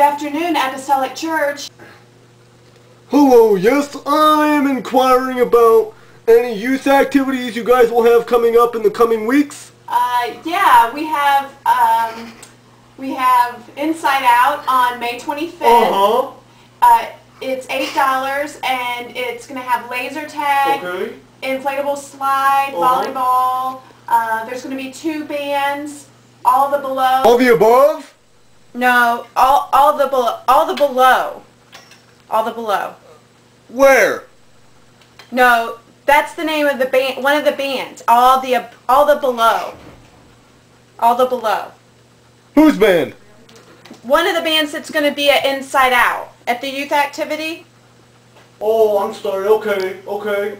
afternoon, Apostolic Church. Hello, yes, I am inquiring about any youth activities you guys will have coming up in the coming weeks. Uh, yeah, we have um, we have Inside Out on May 25th. Uh-huh. Uh, it's eight dollars, and it's gonna have laser tag, Okay. inflatable slide, Uh-huh. volleyball. Uh, there's gonna be two bands, all the below. All the above? No, all all the below, all the below, all the below. Where? No, that's the name of the band. One of the bands. All the all the below. All the below. Whose band? One of the bands that's going to be at Inside Out at the youth activity. Oh, I'm sorry, okay, okay.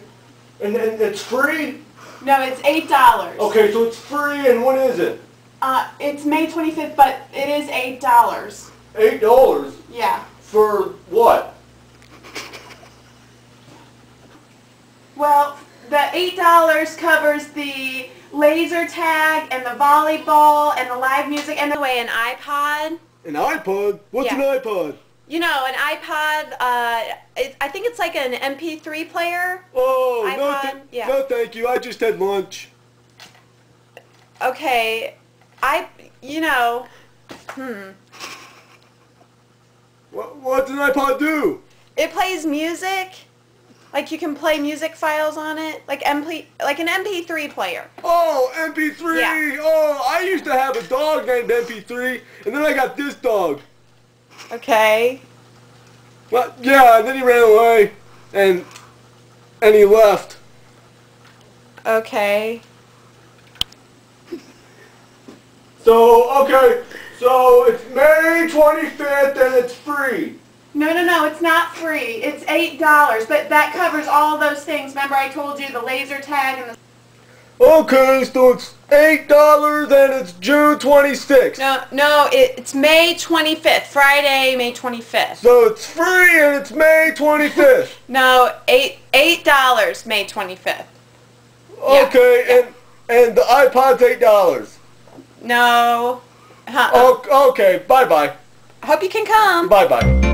And, and it's free? No, it's eight dollars. Okay, so it's free, and when is it? Uh, it's May twenty fifth, but it is eight dollars. Eight dollars. Yeah. For what? Well, the eight dollars covers the laser tag and the volleyball and the live music and the way an iPod. An iPod? What's Yeah. an iPod? You know, an iPod. Uh, it, I think it's like an MP3 player. Oh, no, th- yeah. no thank you, I just had lunch. Okay, I. You know. Hmm. What, what does an iPod do? It plays music. Like you can play music files on it, like MP, like an MP3 player. Oh, MP3! Yeah. Oh, I used to have a dog named MP3, and then I got this dog. Okay. Well, yeah, and then he ran away, and and he left. Okay. So, okay, so it's May 25th, and it's free. No, no, no, it's not free. It's eight dollars, but that covers all those things. Remember, I told you the laser tag and the. Okay, so it's $8, and it's June 26th. No, no, it, it's May twenty fifth, Friday, May twenty fifth. So it's free, and it's May 25th. No, eight eight dollars, May twenty fifth. Yeah, Okay, and and the iPod's $8. No. Huh. Oh, okay, bye-bye. Hope you can come. Bye-bye.